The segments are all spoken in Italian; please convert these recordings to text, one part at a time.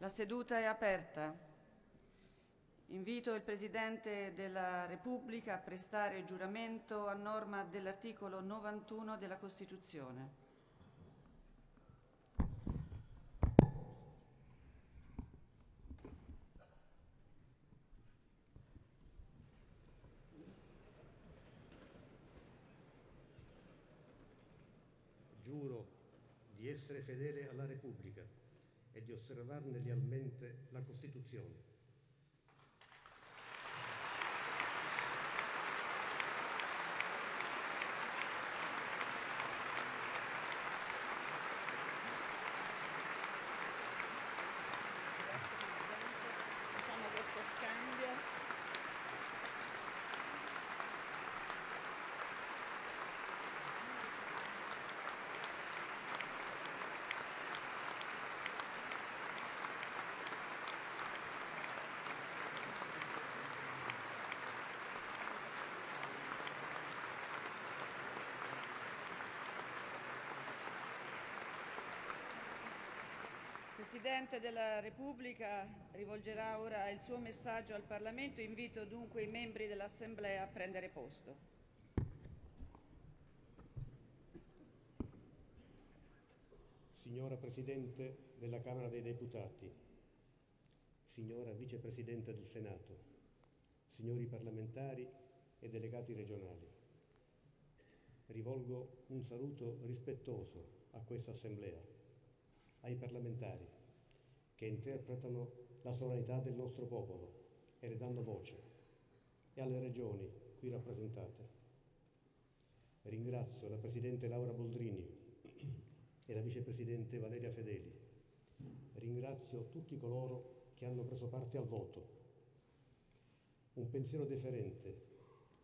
La seduta è aperta. Invito il Presidente della Repubblica a prestare giuramento a norma dell'articolo 91 della Costituzione. Giuro di essere fedele alla Repubblica e di osservarne lealmente la Costituzione. Grazie Presidente. Facciamo questo scambio. Il Presidente della Repubblica rivolgerà ora il suo messaggio al Parlamento. Invito dunque i membri dell'Assemblea a prendere posto. Signora Presidente della Camera dei Deputati, signora Vicepresidente del Senato, signori parlamentari e delegati regionali, rivolgo un saluto rispettoso a questa Assemblea, ai parlamentari che interpretano la sovranità del nostro popolo e le danno voce, e alle regioni qui rappresentate. Ringrazio la Presidente Laura Boldrini e la Vicepresidente Valeria Fedeli. Ringrazio tutti coloro che hanno preso parte al voto. Un pensiero deferente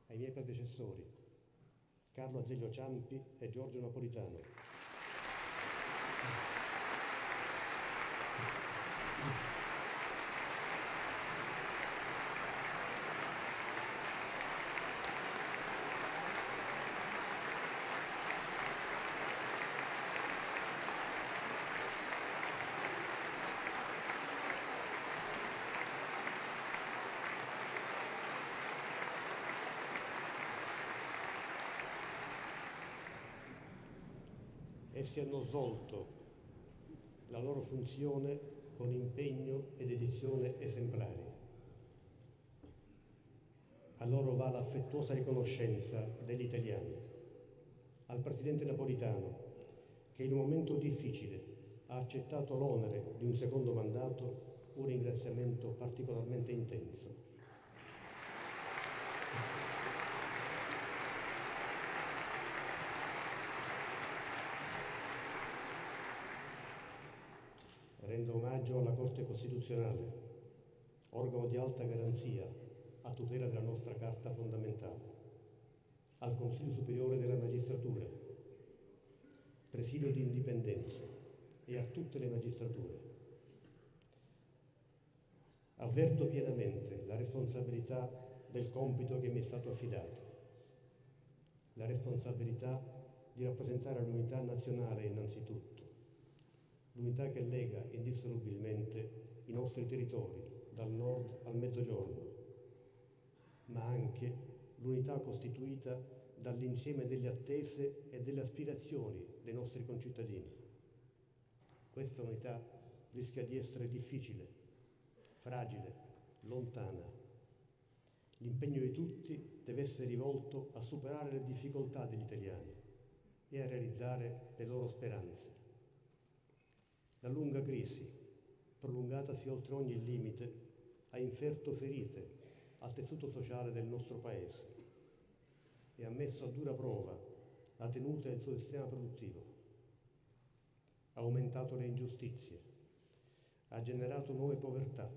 ai miei predecessori, Carlo Azeglio Ciampi e Giorgio Napolitano. Essi hanno svolto la loro funzione con impegno e dedizione esemplari. A loro va l'affettuosa riconoscenza degli italiani. Al Presidente Napolitano, che in un momento difficile ha accettato l'onere di un secondo mandato, un ringraziamento particolarmente intenso. Rendo omaggio alla Corte Costituzionale, organo di alta garanzia a tutela della nostra Carta fondamentale, al Consiglio Superiore della Magistratura, presidio di indipendenza e a tutte le magistrature. Avverto pienamente la responsabilità del compito che mi è stato affidato, la responsabilità di rappresentare l'unità nazionale innanzitutto, l'unità che lega indissolubilmente i nostri territori, dal nord al mezzogiorno, ma anche l'unità costituita dall'insieme delle attese e delle aspirazioni dei nostri concittadini. Questa unità rischia di essere difficile, fragile, lontana. L'impegno di tutti deve essere rivolto a superare le difficoltà degli italiani e a realizzare le loro speranze. La lunga crisi, prolungatasi oltre ogni limite, ha inferto ferite al tessuto sociale del nostro Paese e ha messo a dura prova la tenuta del suo sistema produttivo. Ha aumentato le ingiustizie, ha generato nuove povertà,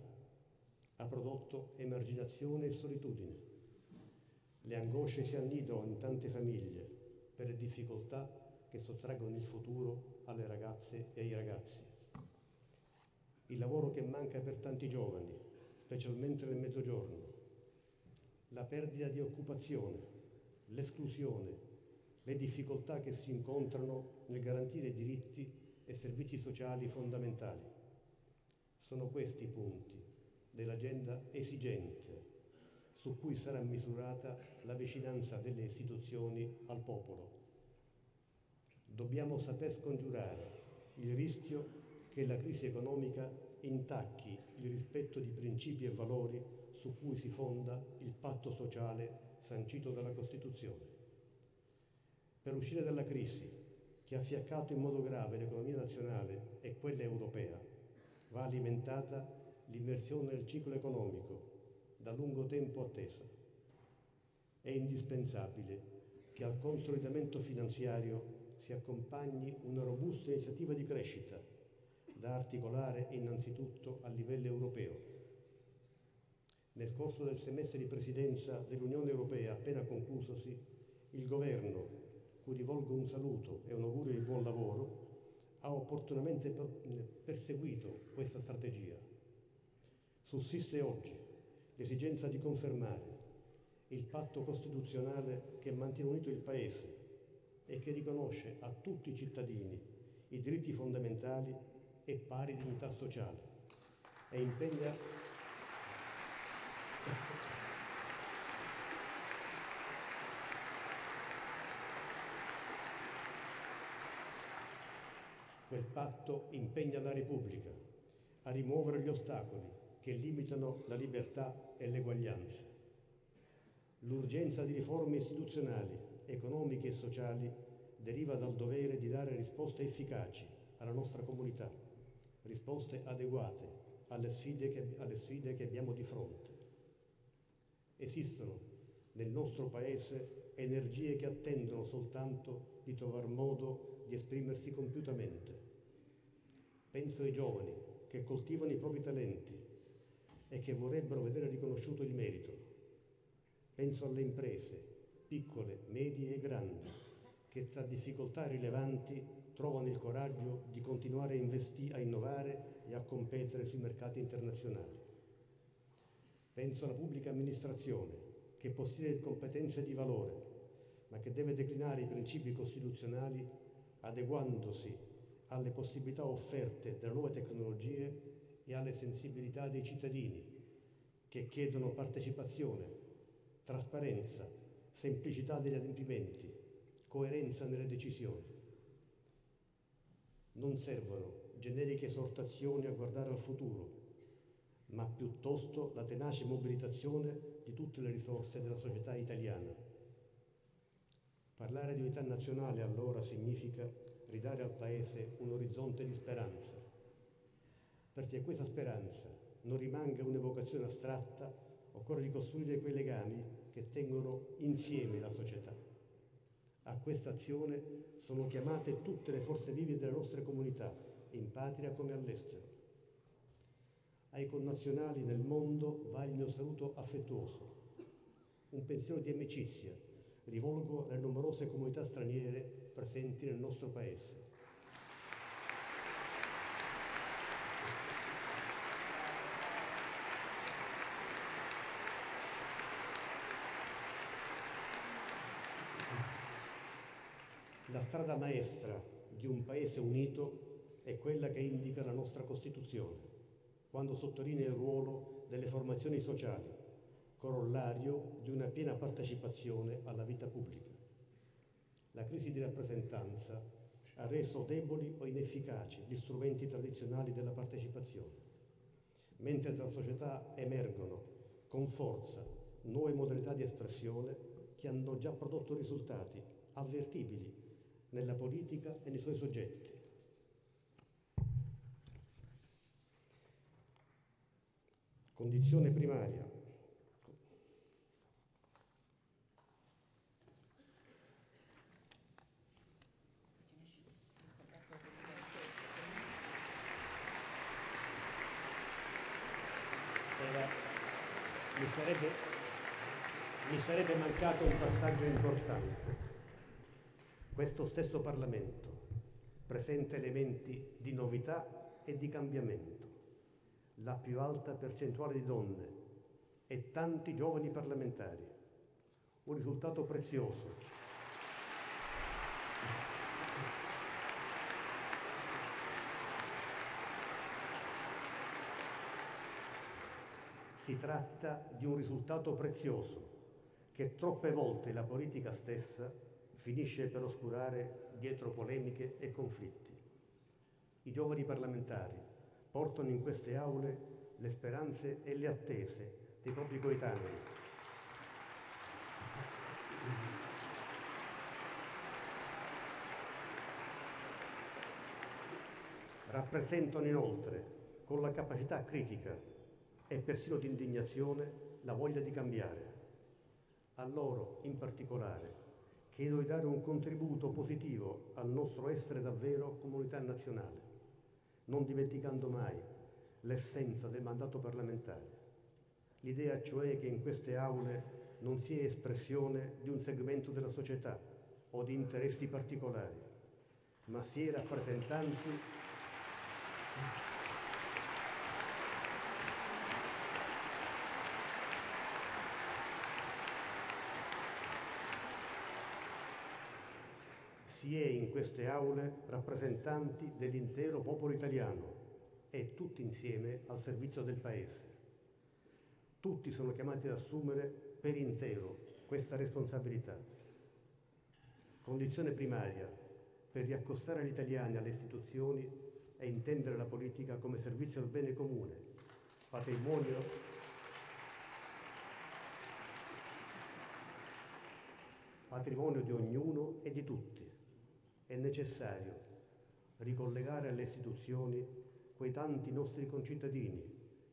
ha prodotto emarginazione e solitudine. Le angosce si annidano in tante famiglie per le difficoltà che sottraggono il futuro alle ragazze e ai ragazzi. Il lavoro che manca per tanti giovani, specialmente nel mezzogiorno, la perdita di occupazione, l'esclusione, le difficoltà che si incontrano nel garantire diritti e servizi sociali fondamentali. Sono questi i punti dell'agenda esigente su cui sarà misurata la vicinanza delle istituzioni al popolo. Dobbiamo saper scongiurare il rischio che la crisi economica intacchi il rispetto di principi e valori su cui si fonda il patto sociale sancito dalla Costituzione. Per uscire dalla crisi che ha fiaccato in modo grave l'economia nazionale e quella europea, va alimentata l'immersione nel ciclo economico da lungo tempo attesa. È indispensabile che al consolidamento finanziario si accompagni una robusta iniziativa di crescita da articolare innanzitutto a livello europeo. Nel corso del semestre di presidenza dell'Unione Europea appena conclusosi, il Governo, cui rivolgo un saluto e un augurio di buon lavoro, ha opportunamente perseguito questa strategia. Sussiste oggi l'esigenza di confermare il patto costituzionale che mantiene unito il Paese e che riconosce a tutti i cittadini i diritti fondamentali e pari dignità sociale e impegna Quel patto impegna la Repubblica a rimuovere gli ostacoli che limitano la libertà e l'eguaglianza. L'urgenza di riforme istituzionali, economiche e sociali deriva dal dovere di dare risposte efficaci alla nostra comunità, risposte adeguate alle sfide che, alle sfide che abbiamo di fronte. Esistono nel nostro Paese energie che attendono soltanto di trovar modo di esprimersi compiutamente. Penso ai giovani che coltivano i propri talenti e che vorrebbero vedere riconosciuto il merito. Penso alle imprese, piccole, medie e grandi, che tra difficoltà rilevanti trovano il coraggio di continuare a, investi- a innovare e a competere sui mercati internazionali. Penso alla pubblica amministrazione, che possiede competenze di valore, ma che deve declinare i principi costituzionali adeguandosi alle possibilità offerte dalle nuove tecnologie e alle sensibilità dei cittadini, che chiedono partecipazione, trasparenza, semplicità degli adempimenti, coerenza nelle decisioni. Non servono generiche esortazioni a guardare al futuro, ma piuttosto la tenace mobilitazione di tutte le risorse della società italiana. Parlare di unità nazionale allora significa ridare al Paese un orizzonte di speranza, perché questa speranza non rimanga un'evocazione astratta, occorre ricostruire quei legami che tengono insieme la società. A questa azione sono chiamate tutte le forze vive delle nostre comunità, in patria come all'estero. Ai connazionali nel mondo va il mio saluto affettuoso, un pensiero di amicizia rivolgo alle numerose comunità straniere presenti nel nostro Paese. La strada maestra di un Paese unito è quella che indica la nostra Costituzione, quando sottolinea il ruolo delle formazioni sociali, corollario di una piena partecipazione alla vita pubblica. La crisi di rappresentanza ha reso deboli o inefficaci gli strumenti tradizionali della partecipazione, mentre tra società emergono con forza nuove modalità di espressione che hanno già prodotto risultati avvertibili nella politica e nei suoi soggetti. Condizione primaria mi sarebbe, mi sarebbe mancato un passaggio importante. Questo stesso Parlamento presenta elementi di novità e di cambiamento, la più alta percentuale di donne e tanti giovani parlamentari, un risultato prezioso. Si tratta di un risultato prezioso che troppe volte la politica stessa finisce per oscurare dietro polemiche e conflitti. I giovani parlamentari portano in queste aule le speranze e le attese dei propri coetanei. Rappresentano inoltre, con la capacità critica e persino di indignazione, la voglia di cambiare. A loro, in particolare, chiedo di dare un contributo positivo al nostro essere davvero comunità nazionale, non dimenticando mai l'essenza del mandato parlamentare. L'idea cioè che in queste aule non sia espressione di un segmento della società o di interessi particolari, ma sia rappresentanti si è in queste aule rappresentanti dell'intero popolo italiano e tutti insieme al servizio del Paese. Tutti sono chiamati ad assumere per intero questa responsabilità. Condizione primaria per riaccostare gli italiani alle istituzioni è intendere la politica come servizio al bene comune, patrimonio patrimonio di ognuno e di tutti. È necessario ricollegare alle istituzioni quei tanti nostri concittadini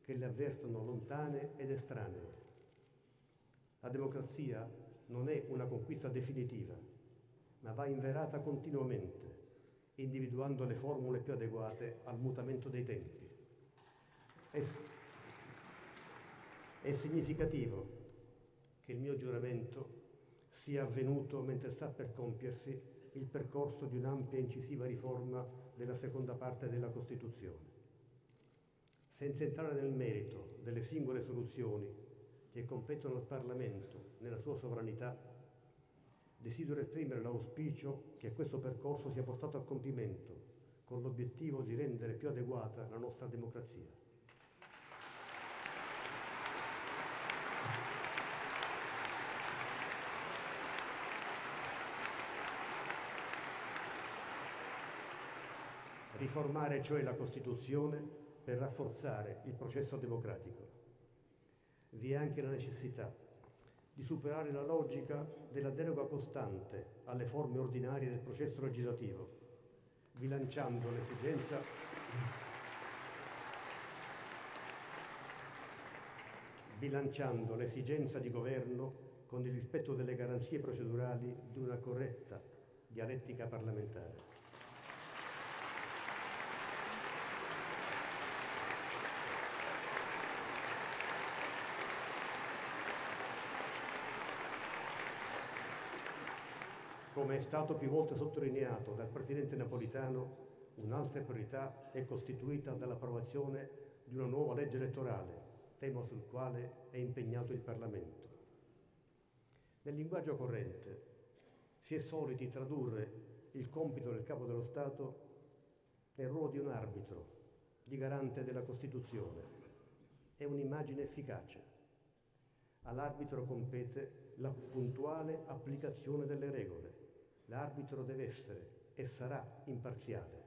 che le avvertono lontane ed estranee. La democrazia non è una conquista definitiva, ma va inverata continuamente, individuando le formule più adeguate al mutamento dei tempi. È, è significativo che il mio giuramento sia avvenuto mentre sta per compiersi il percorso di un'ampia e incisiva riforma della seconda parte della Costituzione senza entrare nel merito delle singole soluzioni che competono al Parlamento nella sua sovranità, desidero esprimere l'auspicio che questo percorso sia portato a compimento con l'obiettivo di rendere più adeguata la nostra democrazia. Riformare cioè la Costituzione per rafforzare il processo democratico. Vi è anche la necessità di superare la logica della deroga costante alle forme ordinarie del processo legislativo, bilanciando l'esigenza bilanciando l'esigenza di governo con il rispetto delle garanzie procedurali di una corretta dialettica parlamentare. Come è stato più volte sottolineato dal Presidente Napolitano, un'altra priorità è costituita dall'approvazione di una nuova legge elettorale, tema sul quale è impegnato il Parlamento. Nel linguaggio corrente si è soliti tradurre il compito del Capo dello Stato nel ruolo di un arbitro, di garante della Costituzione. È un'immagine efficace. All'arbitro compete la puntuale applicazione delle regole L'arbitro deve essere e sarà imparziale.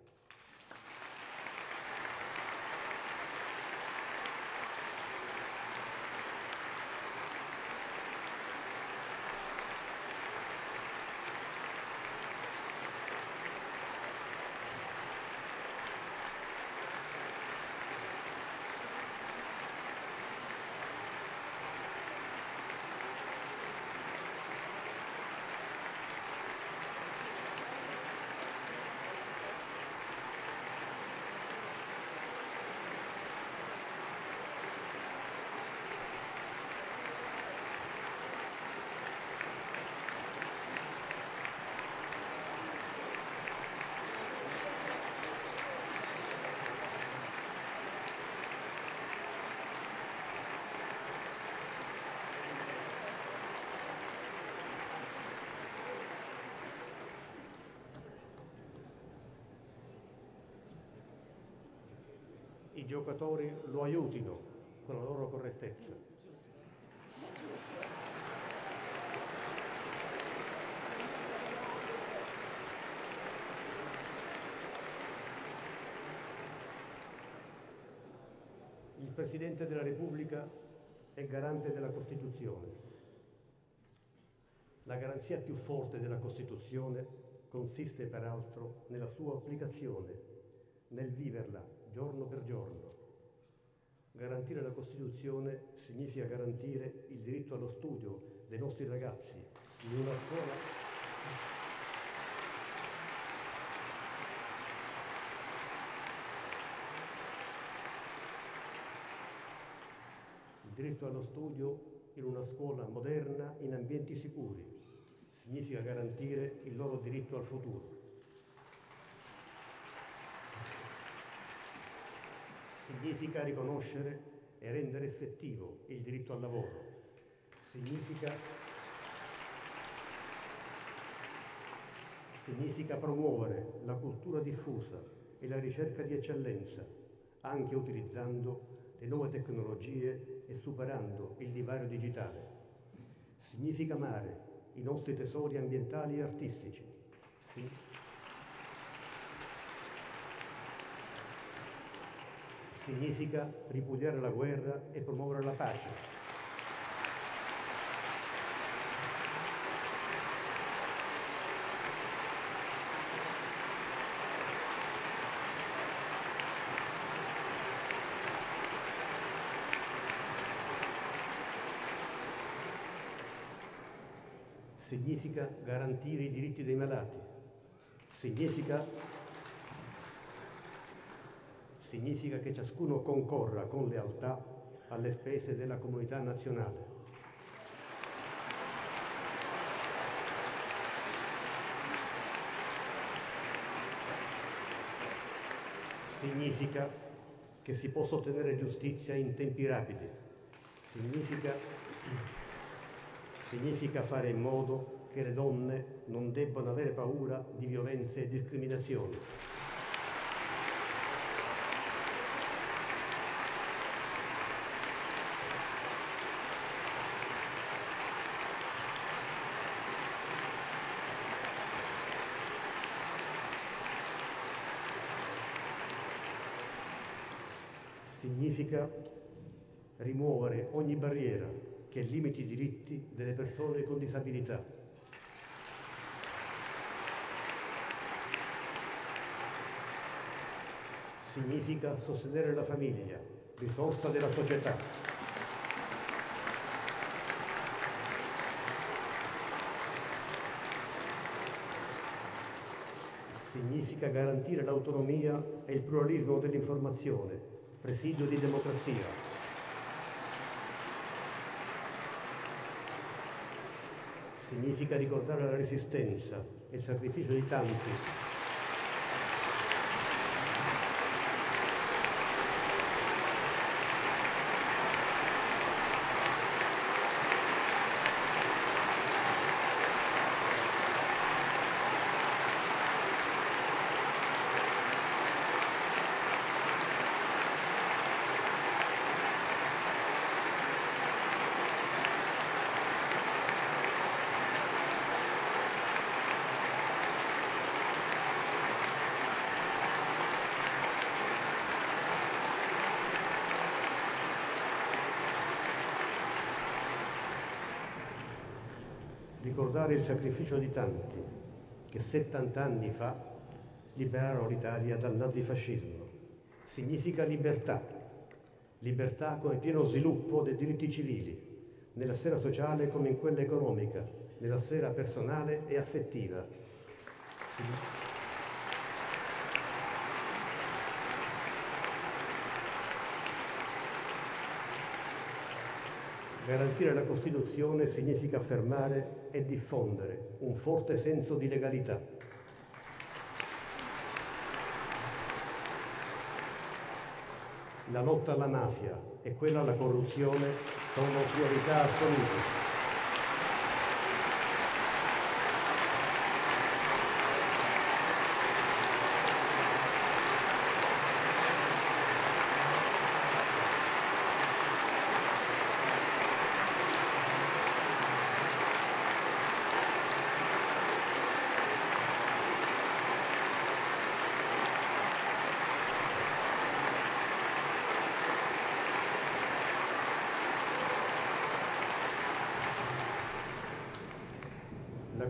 I giocatori lo aiutino con la loro correttezza. Il Presidente della Repubblica è garante della Costituzione. La garanzia più forte della Costituzione consiste peraltro nella sua applicazione, nel viverla giorno per giorno. Garantire la Costituzione significa garantire il diritto allo studio dei nostri ragazzi in una scuola il diritto allo studio in una scuola moderna in ambienti sicuri. Significa garantire il loro diritto al futuro. Significa riconoscere e rendere effettivo il diritto al lavoro. Significa, significa promuovere la cultura diffusa e la ricerca di eccellenza, anche utilizzando le nuove tecnologie e superando il divario digitale. Significa amare i nostri tesori ambientali e artistici. Sì. Significa ripudiare la guerra e promuovere la pace. significa garantire i diritti dei malati, significa, significa che ciascuno concorra con lealtà alle spese della comunità nazionale. Significa che si possa ottenere giustizia in tempi rapidi. Significa significa fare in modo che le donne non debbano avere paura di violenze e discriminazioni. Significa rimuovere ogni barriera che limiti i diritti delle persone con disabilità. Significa sostenere la famiglia, risorsa della società. Significa garantire l'autonomia e il pluralismo dell'informazione, presidio di democrazia. significa ricordare la resistenza e il sacrificio di tanti. Ricordare il sacrificio di tanti che 70 anni fa liberarono l'Italia dal nazifascismo. Significa libertà, libertà come pieno sviluppo dei diritti civili, nella sfera sociale come in quella economica, nella sfera personale e affettiva. Garantire la Costituzione significa affermare e diffondere un forte senso di legalità. La lotta alla mafia e quella alla corruzione sono priorità assolute.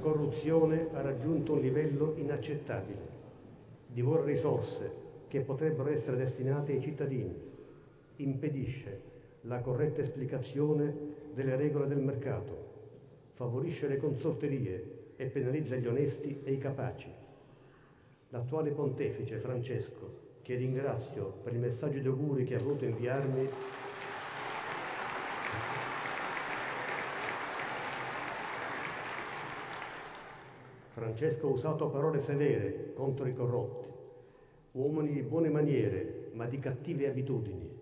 Corruzione ha raggiunto un livello inaccettabile, divora risorse che potrebbero essere destinate ai cittadini, impedisce la corretta esplicazione delle regole del mercato, favorisce le consorterie e penalizza gli onesti e i capaci. L'attuale pontefice Francesco, che ringrazio per il messaggio di auguri che ha voluto inviarmi, Francesco ha usato parole severe contro i corrotti, uomini di buone maniere ma di cattive abitudini.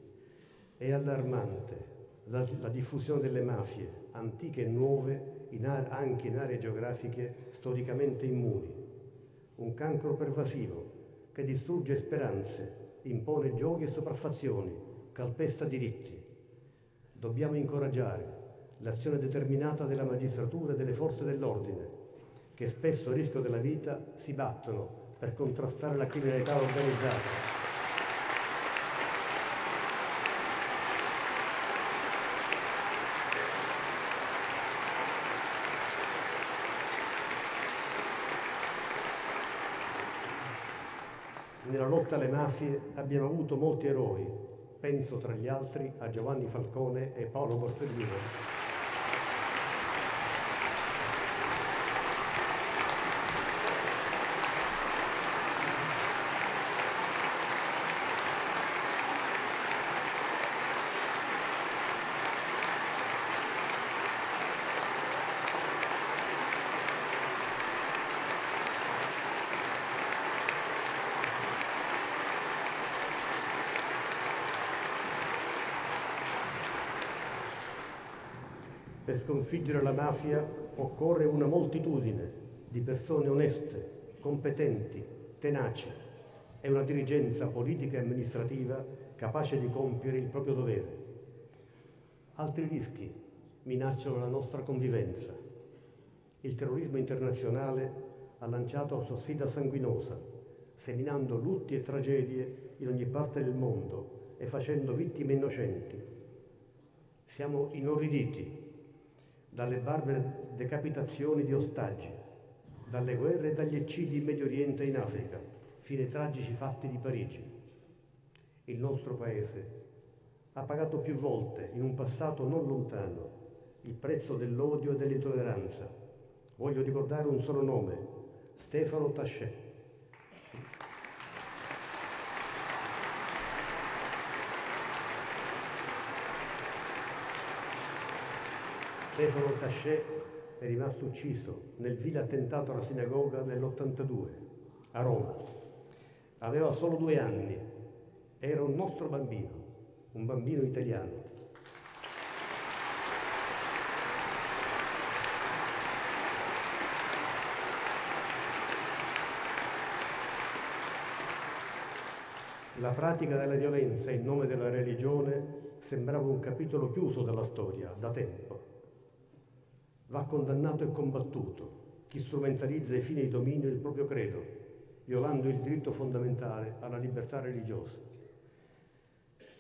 È allarmante la, la diffusione delle mafie, antiche e nuove, in anche in aree geografiche storicamente immuni. Un cancro pervasivo che distrugge speranze, impone giochi e sopraffazioni, calpesta diritti. Dobbiamo incoraggiare l'azione determinata della magistratura e delle forze dell'ordine che spesso a rischio della vita si battono per contrastare la criminalità organizzata. Nella lotta alle mafie abbiamo avuto molti eroi, penso tra gli altri a Giovanni Falcone e Paolo Borsellino. Sconfiggere la mafia occorre una moltitudine di persone oneste, competenti, tenaci e una dirigenza politica e amministrativa capace di compiere il proprio dovere. Altri rischi minacciano la nostra convivenza. Il terrorismo internazionale ha lanciato la sua sfida sanguinosa, seminando lutti e tragedie in ogni parte del mondo e facendo vittime innocenti. Siamo inorriditi dalle barbare decapitazioni di ostaggi, dalle guerre e dagli eccidi in Medio Oriente e in Africa, fino ai tragici fatti di Parigi. Il nostro Paese ha pagato più volte, in un passato non lontano, il prezzo dell'odio e dell'intolleranza. Voglio ricordare un solo nome, Stefano Tascet Stefano Tascè è rimasto ucciso nel vile attentato alla sinagoga nell'82 a Roma. Aveva solo due anni, era un nostro bambino, un bambino italiano. La pratica della violenza in nome della religione sembrava un capitolo chiuso della storia da tempo va condannato e combattuto chi strumentalizza ai fini di dominio il proprio credo, violando il diritto fondamentale alla libertà religiosa.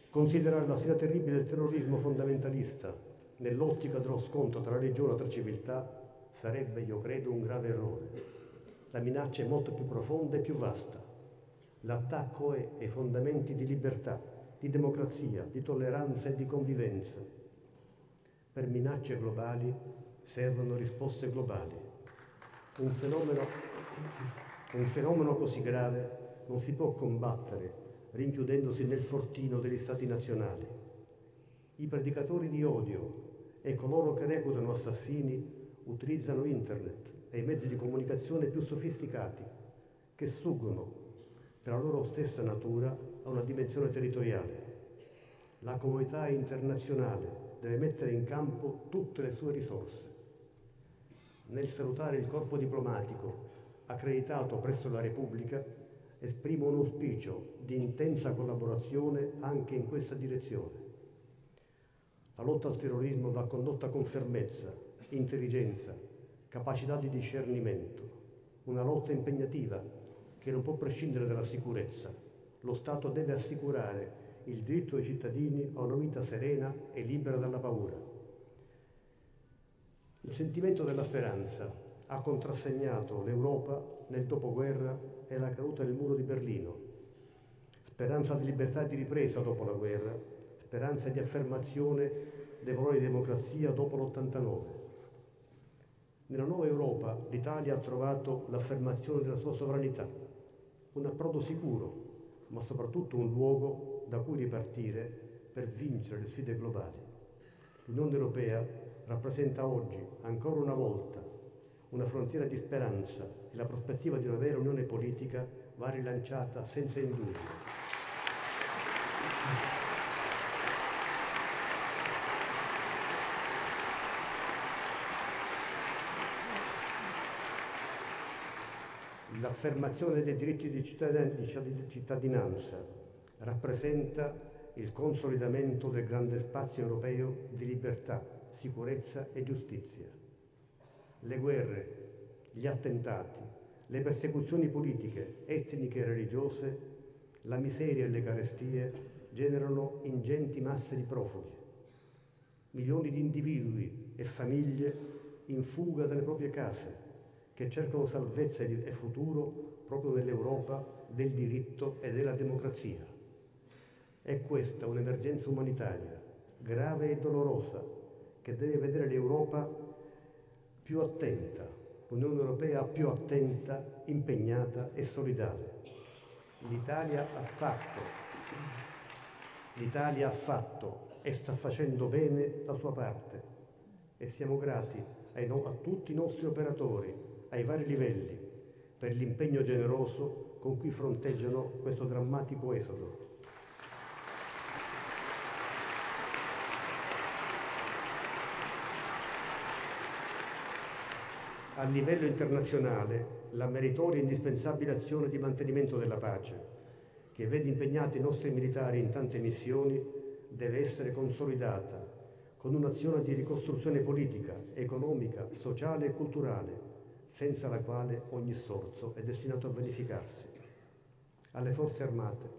Considerare la sera terribile del terrorismo fondamentalista nell'ottica dello scontro tra religione e tra civiltà sarebbe, io credo, un grave errore. La minaccia è molto più profonda e più vasta. L'attacco è ai fondamenti di libertà, di democrazia, di tolleranza e di convivenza. Per minacce globali servono risposte globali. Un fenomeno, un fenomeno così grave non si può combattere rinchiudendosi nel fortino degli stati nazionali. I predicatori di odio e coloro che reputano assassini utilizzano internet e i mezzi di comunicazione più sofisticati che sfuggono per la loro stessa natura a una dimensione territoriale. La comunità internazionale deve mettere in campo tutte le sue risorse nel salutare il corpo diplomatico accreditato presso la Repubblica, esprimo un auspicio di intensa collaborazione anche in questa direzione. La lotta al terrorismo va condotta con fermezza, intelligenza, capacità di discernimento, una lotta impegnativa che non può prescindere dalla sicurezza. Lo Stato deve assicurare il diritto ai cittadini a una vita serena e libera dalla paura. Il sentimento della speranza ha contrassegnato l'Europa nel dopoguerra e la caduta del muro di Berlino. Speranza di libertà e di ripresa dopo la guerra, speranza di affermazione dei valori di democrazia dopo l'89. Nella nuova Europa l'Italia ha trovato l'affermazione della sua sovranità, un approdo sicuro, ma soprattutto un luogo da cui ripartire per vincere le sfide globali. L'Unione Europea rappresenta oggi, ancora una volta, una frontiera di speranza e la prospettiva di una vera unione politica va rilanciata senza indugio. L'affermazione dei diritti di cittadinanza rappresenta il consolidamento del grande spazio europeo di libertà, sicurezza e giustizia. Le guerre, gli attentati, le persecuzioni politiche, etniche e religiose, la miseria e le carestie generano ingenti masse di profughi, milioni di individui e famiglie in fuga dalle proprie case, che cercano salvezza e futuro proprio nell'Europa del diritto e della democrazia. È questa un'emergenza umanitaria grave e dolorosa che deve vedere l'Europa più attenta, l'Unione Europea più attenta, impegnata e solidale. L'Italia ha fatto, l'Italia ha fatto e sta facendo bene la sua parte e siamo grati no, a tutti i nostri operatori, ai vari livelli, per l'impegno generoso con cui fronteggiano questo drammatico esodo. A livello internazionale la meritoria e indispensabile azione di mantenimento della pace, che vede impegnati i nostri militari in tante missioni, deve essere consolidata con un'azione di ricostruzione politica, economica, sociale e culturale, senza la quale ogni sforzo è destinato a verificarsi. Alle forze armate,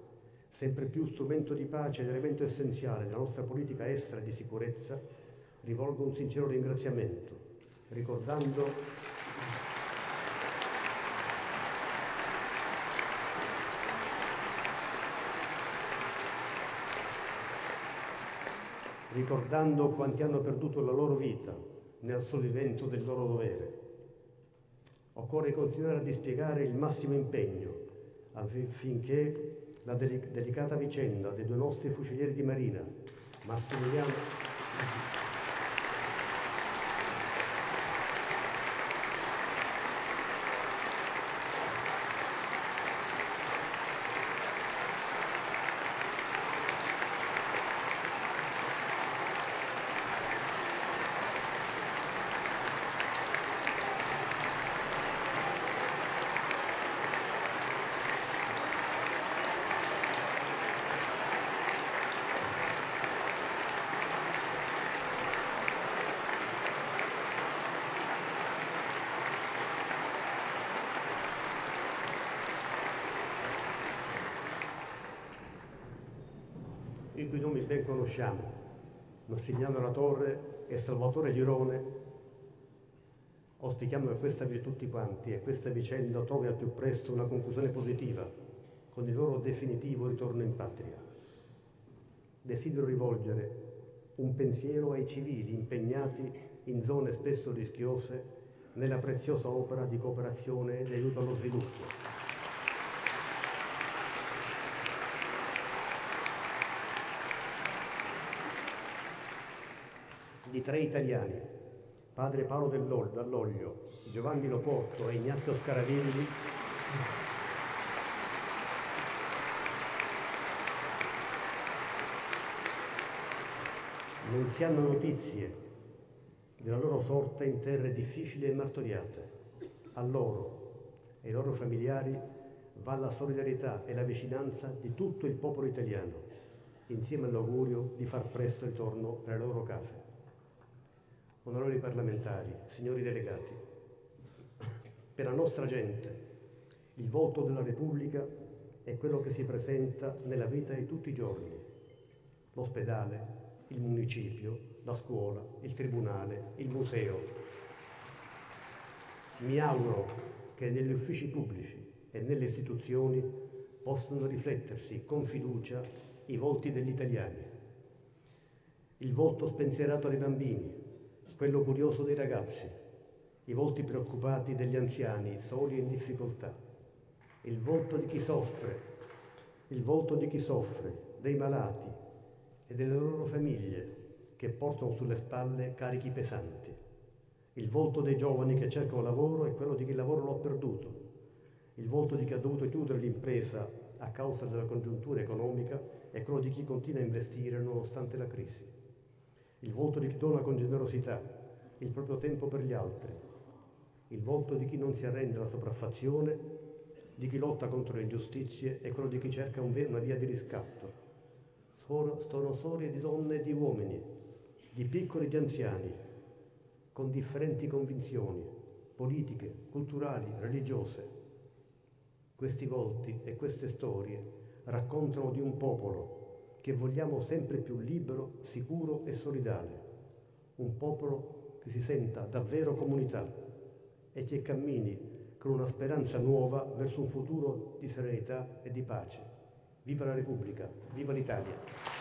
sempre più strumento di pace ed elemento essenziale della nostra politica estera di sicurezza, rivolgo un sincero ringraziamento, ricordando ricordando quanti hanno perduto la loro vita nel solvimento del loro dovere. Occorre continuare a dispiegare il massimo impegno affinché la delicata vicenda dei due nostri fucilieri di marina, Massimiliano i cui nomi ben conosciamo, Massimiliano La Torre e Salvatore Girone, auspichiamo che questa via tutti quanti e questa vicenda trovi al più presto una conclusione positiva con il loro definitivo ritorno in patria. Desidero rivolgere un pensiero ai civili impegnati in zone spesso rischiose nella preziosa opera di cooperazione e di aiuto allo sviluppo. Di tre italiani, padre Paolo Dall'Oglio, Giovanni Loporto e Ignazio Scaravilli, non si hanno notizie della loro sorte in terre difficili e martoriate. A loro e ai loro familiari va la solidarietà e la vicinanza di tutto il popolo italiano, insieme all'augurio di far presto ritorno alle loro case onorevoli parlamentari, signori delegati, per la nostra gente il voto della Repubblica è quello che si presenta nella vita di tutti i giorni. L'ospedale, il municipio, la scuola, il tribunale, il museo. Mi auguro che negli uffici pubblici e nelle istituzioni possano riflettersi con fiducia i volti degli italiani. Il volto spensierato dei bambini, quello curioso dei ragazzi, i volti preoccupati degli anziani soli e in difficoltà, il volto di chi soffre, il volto di chi soffre, dei malati e delle loro famiglie che portano sulle spalle carichi pesanti. Il volto dei giovani che cercano lavoro è quello di chi il lavoro l'ha perduto. Il volto di chi ha dovuto chiudere l'impresa a causa della congiuntura economica è quello di chi continua a investire nonostante la crisi. Il volto di chi dona con generosità il proprio tempo per gli altri. Il volto di chi non si arrende alla sopraffazione, di chi lotta contro le ingiustizie è quello di chi cerca una via di riscatto. Sono storie di donne e di uomini, di piccoli e di anziani, con differenti convinzioni politiche, culturali, religiose. Questi volti e queste storie raccontano di un popolo che vogliamo sempre più libero, sicuro e solidale, un popolo che si senta davvero comunità e che cammini con una speranza nuova verso un futuro di serenità e di pace. Viva la Repubblica, viva l'Italia!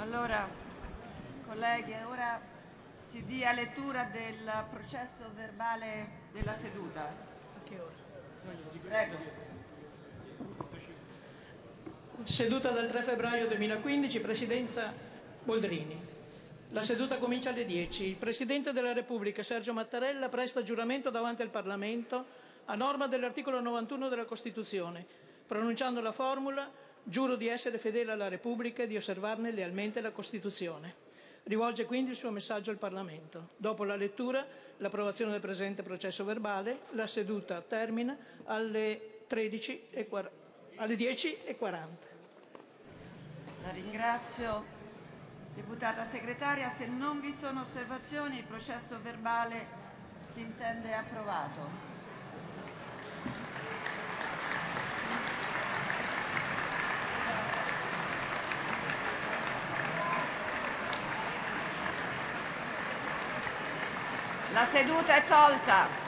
Allora, colleghi, ora si dia lettura del processo verbale della seduta. Che ora? Prego. Seduta del 3 febbraio 2015, Presidenza Boldrini. La seduta comincia alle 10. Il Presidente della Repubblica, Sergio Mattarella, presta giuramento davanti al Parlamento a norma dell'articolo 91 della Costituzione, pronunciando la formula «Giuro di essere fedele alla Repubblica e di osservarne lealmente la Costituzione». Rivolge quindi il suo messaggio al Parlamento. Dopo la lettura, l'approvazione del presente processo verbale, la seduta termina alle, 13.40 alle 10.40. La ringrazio. Deputata segretaria, se non vi sono osservazioni il processo verbale si intende approvato. La seduta è tolta.